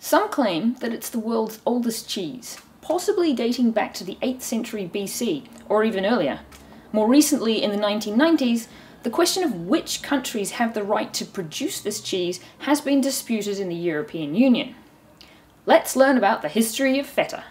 Some claim that it's the world's oldest cheese, possibly dating back to the 8th century BC, or even earlier. More recently, in the 1990s, the question of which countries have the right to produce this cheese has been disputed in the European Union. Let's learn about the history of feta.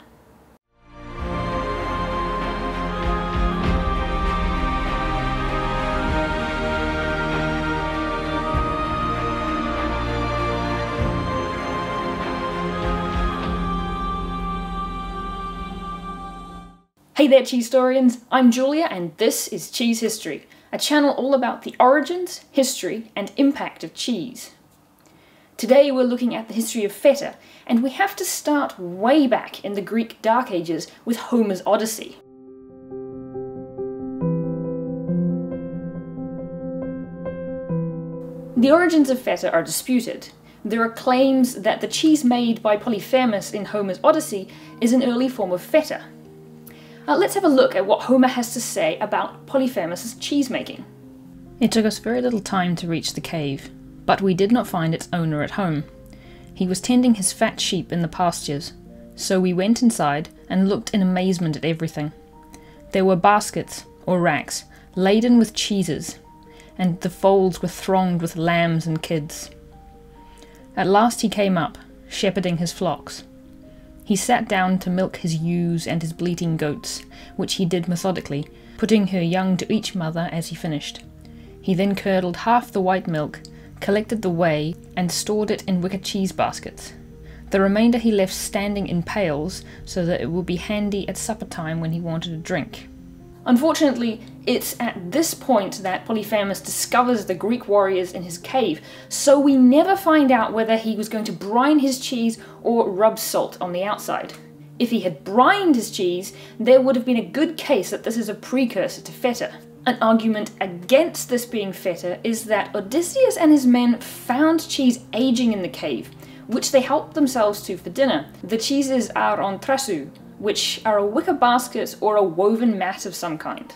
Hey there, cheese historians! I'm Julia, and this is Cheese History, a channel all about the origins, history, and impact of cheese. Today we're looking at the history of feta, and we have to start way back in the Greek Dark Ages with Homer's Odyssey. The origins of feta are disputed. There are claims that the cheese made by Polyphemus in Homer's Odyssey is an early form of feta, uh, let's have a look at what Homer has to say about Polyphemus' cheese making. It took us very little time to reach the cave, but we did not find its owner at home. He was tending his fat sheep in the pastures, so we went inside and looked in amazement at everything. There were baskets, or racks, laden with cheeses, and the folds were thronged with lambs and kids. At last he came up, shepherding his flocks. He sat down to milk his ewes and his bleating goats, which he did methodically, putting her young to each mother as he finished. He then curdled half the white milk, collected the whey, and stored it in wicker cheese baskets. The remainder he left standing in pails so that it would be handy at supper time when he wanted a drink. Unfortunately, it's at this point that Polyphemus discovers the Greek warriors in his cave, so we never find out whether he was going to brine his cheese or rub salt on the outside. If he had brined his cheese, there would have been a good case that this is a precursor to feta. An argument against this being feta is that Odysseus and his men found cheese aging in the cave, which they helped themselves to for dinner. The cheeses are on trasu, which are a wicker basket or a woven mat of some kind.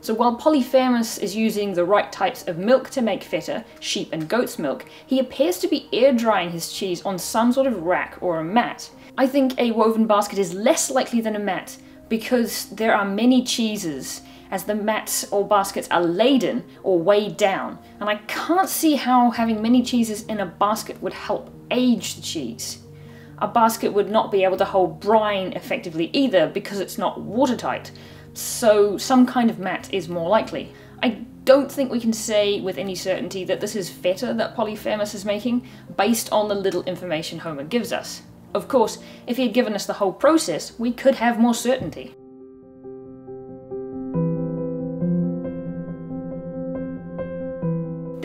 So while Polyphemus is using the right types of milk to make feta, sheep and goat's milk, he appears to be air drying his cheese on some sort of rack or a mat. I think a woven basket is less likely than a mat because there are many cheeses as the mats or baskets are laden or weighed down, and I can't see how having many cheeses in a basket would help age the cheese a basket would not be able to hold brine effectively either because it's not watertight, so some kind of mat is more likely. I don't think we can say with any certainty that this is feta that Polyphemus is making, based on the little information Homer gives us. Of course, if he had given us the whole process, we could have more certainty.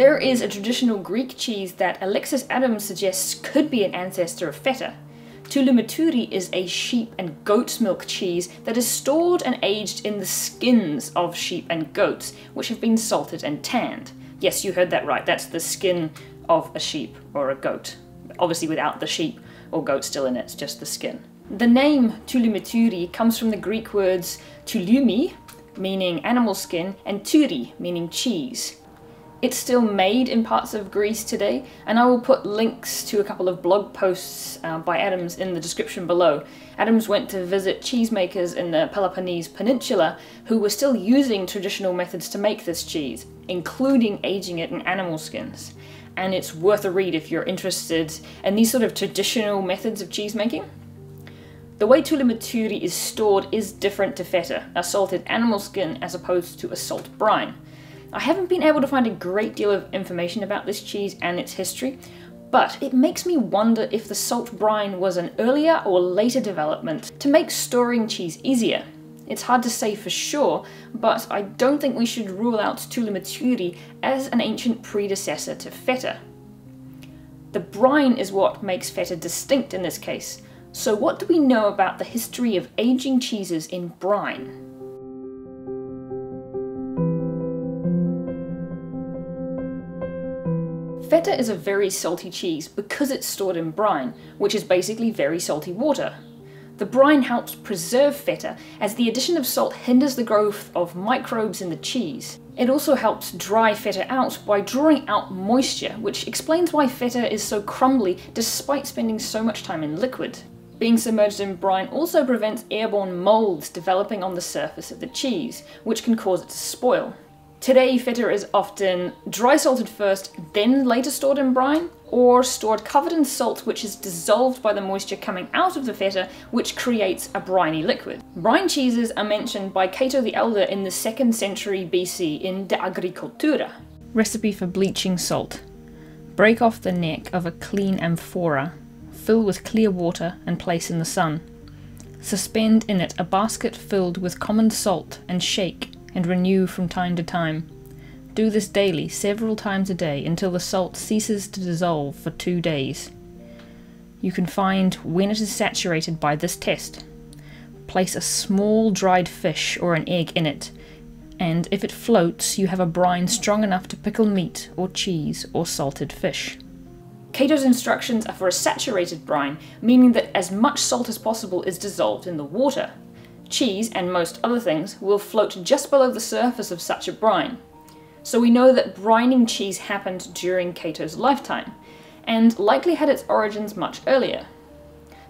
There is a traditional Greek cheese that Alexis Adams suggests could be an ancestor of feta. Touloumotiri is a sheep and goat's milk cheese that is stored and aged in the skins of sheep and goats, which have been salted and tanned. Yes, you heard that right, that's the skin of a sheep or a goat. Obviously, without the sheep or goat still in it, it's just the skin. The name Touloumotiri comes from the Greek words tulumi, meaning animal skin, and turi, meaning cheese. It's still made in parts of Greece today, and I will put links to a couple of blog posts uh, by Adams in the description below. Adams went to visit cheesemakers in the Peloponnese Peninsula who were still using traditional methods to make this cheese, including aging it in animal skins. And it's worth a read if you're interested in these sort of traditional methods of cheese making. The way touloumotiri is stored is different to feta, a salted animal skin as opposed to a salt brine. I haven't been able to find a great deal of information about this cheese and its history, but it makes me wonder if the salt brine was an earlier or later development to make storing cheese easier. It's hard to say for sure, but I don't think we should rule out Touloumotiri as an ancient predecessor to feta. The brine is what makes feta distinct in this case, so what do we know about the history of aging cheeses in brine? Feta is a very salty cheese because it's stored in brine, which is basically very salty water. The brine helps preserve feta as the addition of salt hinders the growth of microbes in the cheese. It also helps dry feta out by drawing out moisture, which explains why feta is so crumbly despite spending so much time in liquid. Being submerged in brine also prevents airborne molds developing on the surface of the cheese, which can cause it to spoil. Today, feta is often dry salted first, then later stored in brine, or stored covered in salt which is dissolved by the moisture coming out of the feta, which creates a briny liquid. Brine cheeses are mentioned by Cato the Elder in the 2nd century BC in De Agricultura. Recipe for bleaching salt. Break off the neck of a clean amphora, fill with clear water, and place in the sun. Suspend in it a basket filled with common salt and shake and renew from time to time. Do this daily, several times a day, until the salt ceases to dissolve for two days. You can find when it is saturated by this test. Place a small dried fish or an egg in it, and if it floats, you have a brine strong enough to pickle meat or cheese or salted fish. Cato's instructions are for a saturated brine, meaning that as much salt as possible is dissolved in the water cheese, and most other things will float just below the surface of such a brine. So we know that brining cheese happened during Cato's lifetime, and likely had its origins much earlier.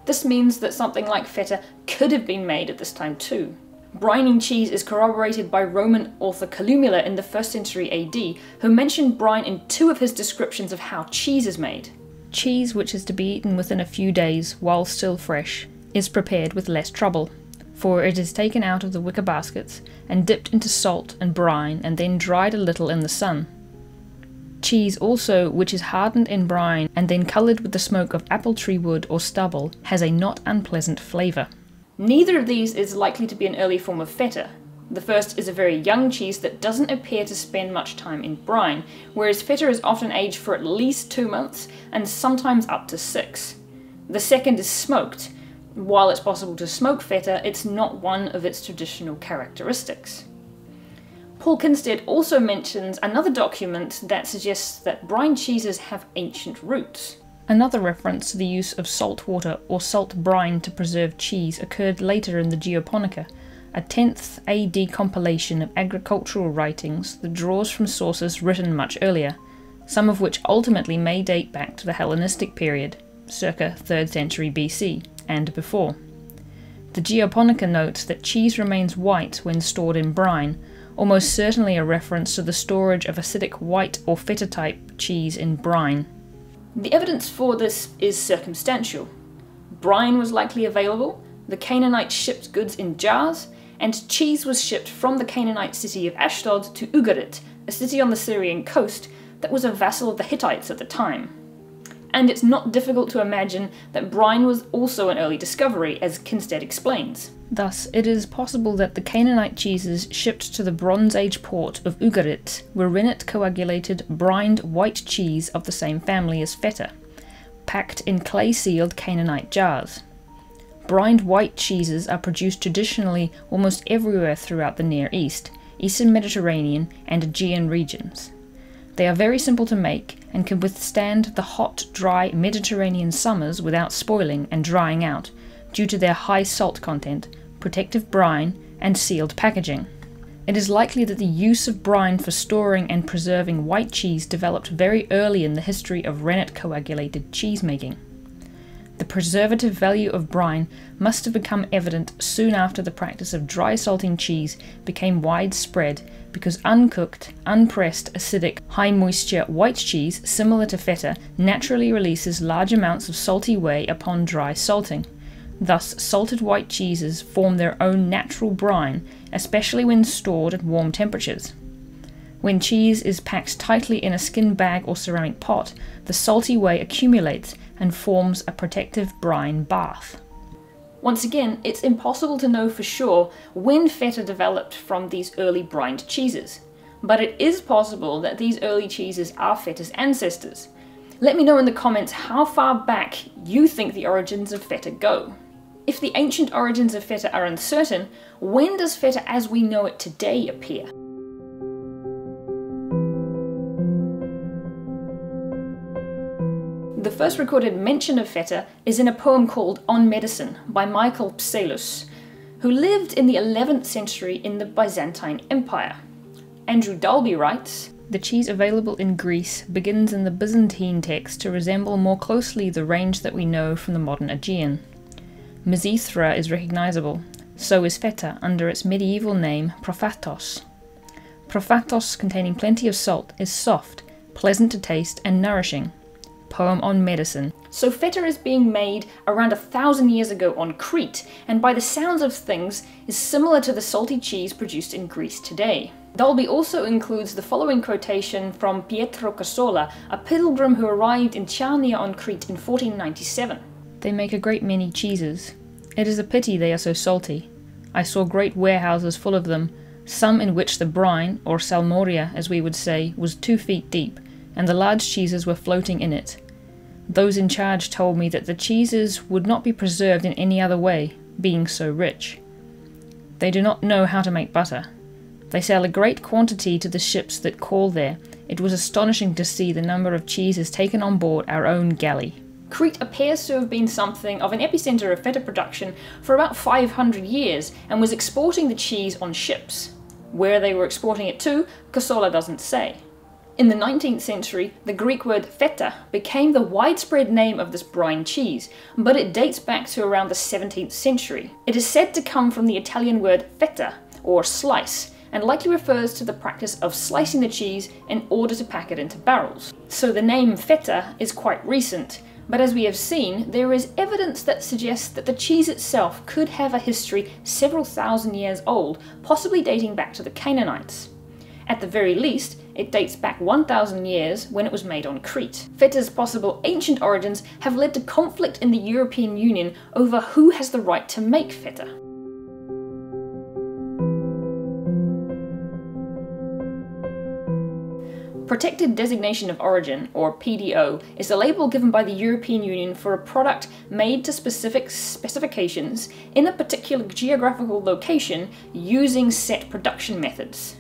This means that something like feta could have been made at this time too. Brining cheese is corroborated by Roman author Columella in the 1st century AD, who mentioned brine in two of his descriptions of how cheese is made. Cheese, which is to be eaten within a few days while still fresh, is prepared with less trouble for it is taken out of the wicker baskets and dipped into salt and brine and then dried a little in the sun. Cheese also, which is hardened in brine and then coloured with the smoke of apple tree wood or stubble, has a not unpleasant flavour. Neither of these is likely to be an early form of feta. The first is a very young cheese that doesn't appear to spend much time in brine, whereas feta is often aged for at least two months and sometimes up to six. The second is smoked, while it's possible to smoke feta, it's not one of its traditional characteristics. Paul Kindstedt also mentions another document that suggests that brine cheeses have ancient roots. Another reference to the use of salt water or salt brine to preserve cheese occurred later in the Geoponica, a 10th AD compilation of agricultural writings that draws from sources written much earlier, some of which ultimately may date back to the Hellenistic period, circa 3rd century BC and before. The Geoponica notes that cheese remains white when stored in brine, almost certainly a reference to the storage of acidic white or feta type cheese in brine. The evidence for this is circumstantial. Brine was likely available, the Canaanites shipped goods in jars, and cheese was shipped from the Canaanite city of Ashdod to Ugarit, a city on the Syrian coast that was a vassal of the Hittites at the time and it's not difficult to imagine that brine was also an early discovery, as Kindstedt explains. Thus, it is possible that the Canaanite cheeses shipped to the Bronze Age port of Ugarit were rennet coagulated, brined white cheese of the same family as feta, packed in clay sealed Canaanite jars. Brined white cheeses are produced traditionally almost everywhere throughout the Near East, Eastern Mediterranean, and Aegean regions. They are very simple to make and can withstand the hot, dry Mediterranean summers without spoiling and drying out due to their high salt content, protective brine, and sealed packaging. It is likely that the use of brine for storing and preserving white cheese developed very early in the history of rennet coagulated cheese making. The preservative value of brine must have become evident soon after the practice of dry salting cheese became widespread because uncooked, unpressed, acidic, high moisture white cheese, similar to feta, naturally releases large amounts of salty whey upon dry salting. Thus, salted white cheeses form their own natural brine, especially when stored at warm temperatures. When cheese is packed tightly in a skin bag or ceramic pot, the salty whey accumulates and forms a protective brine bath. Once again, it's impossible to know for sure when feta developed from these early brined cheeses, but it is possible that these early cheeses are feta's ancestors. Let me know in the comments how far back you think the origins of feta go. If the ancient origins of feta are uncertain, when does feta as we know it today appear? First recorded mention of feta is in a poem called On Medicine by Michael Psellus, who lived in the 11th century in the Byzantine Empire. Andrew Dalby writes The cheese available in Greece begins in the Byzantine text to resemble more closely the range that we know from the modern Aegean. Mizithra is recognizable, so is feta under its medieval name Prosphatos. Prosphatos, containing plenty of salt, is soft, pleasant to taste, and nourishing. Poem on medicine. So feta is being made around a thousand years ago on Crete, and by the sounds of things is similar to the salty cheese produced in Greece today. Dalby also includes the following quotation from Pietro Casola, a pilgrim who arrived in Chania on Crete in 1497. They make a great many cheeses. It is a pity they are so salty. I saw great warehouses full of them, some in which the brine, or salmoria as we would say, was two feet deep, and the large cheeses were floating in it. Those in charge told me that the cheeses would not be preserved in any other way, being so rich. They do not know how to make butter. They sell a great quantity to the ships that call there. It was astonishing to see the number of cheeses taken on board our own galley. Crete appears to have been something of an epicenter of feta production for about 500 years and was exporting the cheese on ships. Where they were exporting it to, Casola doesn't say. In the 19th century, the Greek word feta became the widespread name of this brine cheese, but it dates back to around the 17th century. It is said to come from the Italian word feta, or slice, and likely refers to the practice of slicing the cheese in order to pack it into barrels. So the name feta is quite recent, but as we have seen, there is evidence that suggests that the cheese itself could have a history several thousand years old, possibly dating back to the Canaanites. At the very least, it dates back 1,000 years when it was made on Crete. Feta's possible ancient origins have led to conflict in the European Union over who has the right to make feta. Protected Designation of Origin, or PDO, is a label given by the European Union for a product made to specific specifications in a particular geographical location using set production methods.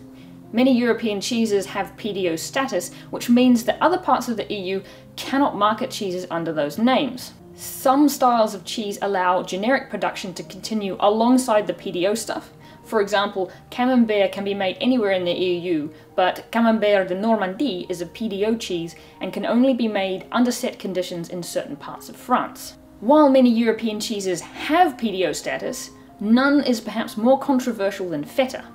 Many European cheeses have PDO status, which means that other parts of the EU cannot market cheeses under those names. Some styles of cheese allow generic production to continue alongside the PDO stuff, for example, Camembert can be made anywhere in the EU, but Camembert de Normandie is a PDO cheese and can only be made under set conditions in certain parts of France. While many European cheeses have PDO status, none is perhaps more controversial than feta.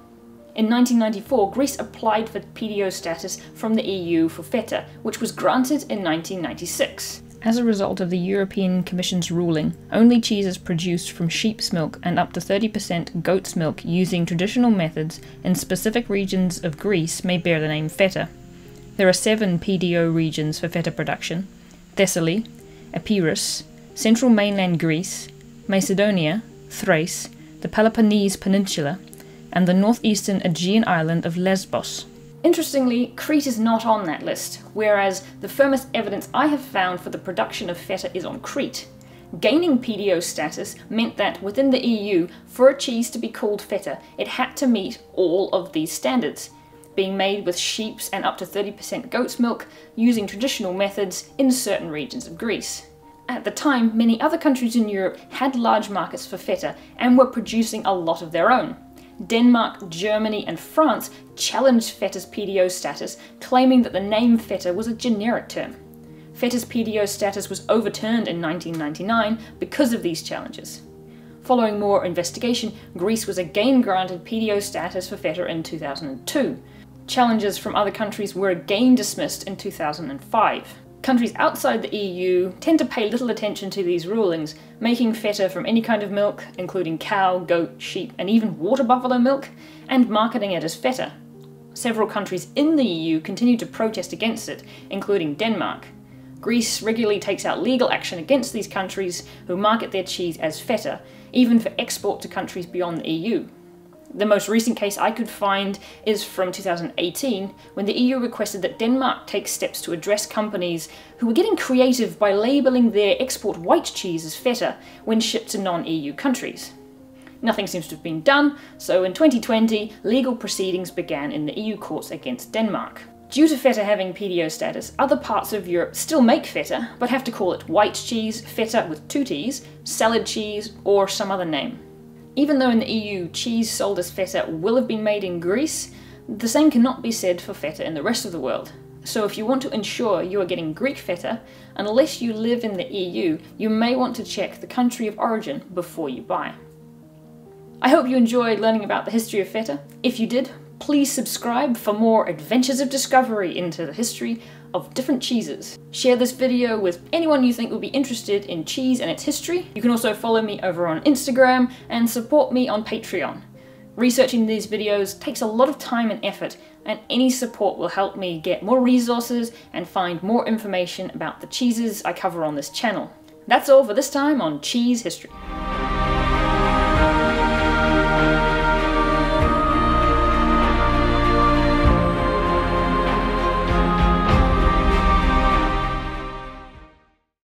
In 1994, Greece applied for PDO status from the EU for feta, which was granted in 1996. As a result of the European Commission's ruling, only cheeses produced from sheep's milk and up to 30% goat's milk using traditional methods in specific regions of Greece may bear the name feta. There are seven PDO regions for feta production Thessaly, Epirus, central mainland Greece, Macedonia, Thrace, the Peloponnese Peninsula, and the northeastern Aegean island of Lesbos. Interestingly, Crete is not on that list, whereas the firmest evidence I have found for the production of feta is on Crete. Gaining PDO status meant that within the EU, for a cheese to be called feta, it had to meet all of these standards, being made with sheep's and up to 30% goat's milk, using traditional methods in certain regions of Greece. At the time, many other countries in Europe had large markets for feta and were producing a lot of their own. Denmark, Germany, and France challenged feta's PDO status, claiming that the name feta was a generic term. Feta's PDO status was overturned in 1999 because of these challenges. Following more investigation, Greece was again granted PDO status for feta in 2002. Challenges from other countries were again dismissed in 2005. Countries outside the EU tend to pay little attention to these rulings, making feta from any kind of milk, including cow, goat, sheep, and even water buffalo milk, and marketing it as feta. Several countries in the EU continue to protest against it, including Denmark. Greece regularly takes out legal action against these countries who market their cheese as feta, even for export to countries beyond the EU. The most recent case I could find is from 2018, when the EU requested that Denmark take steps to address companies who were getting creative by labelling their export white cheese as feta when shipped to non EU countries. Nothing seems to have been done, so in 2020, legal proceedings began in the EU courts against Denmark. Due to feta having PDO status, other parts of Europe still make feta, but have to call it white cheese, feta with two T's, salad cheese, or some other name. Even though in the EU cheese sold as feta will have been made in Greece, the same cannot be said for feta in the rest of the world. So if you want to ensure you are getting Greek feta, unless you live in the EU, you may want to check the country of origin before you buy. I hope you enjoyed learning about the history of feta. If you did, Please subscribe for more adventures of discovery into the history of different cheeses. Share this video with anyone you think will be interested in cheese and its history. You can also follow me over on Instagram and support me on Patreon. Researching these videos takes a lot of time and effort, and any support will help me get more resources and find more information about the cheeses I cover on this channel. That's all for this time on Cheese History.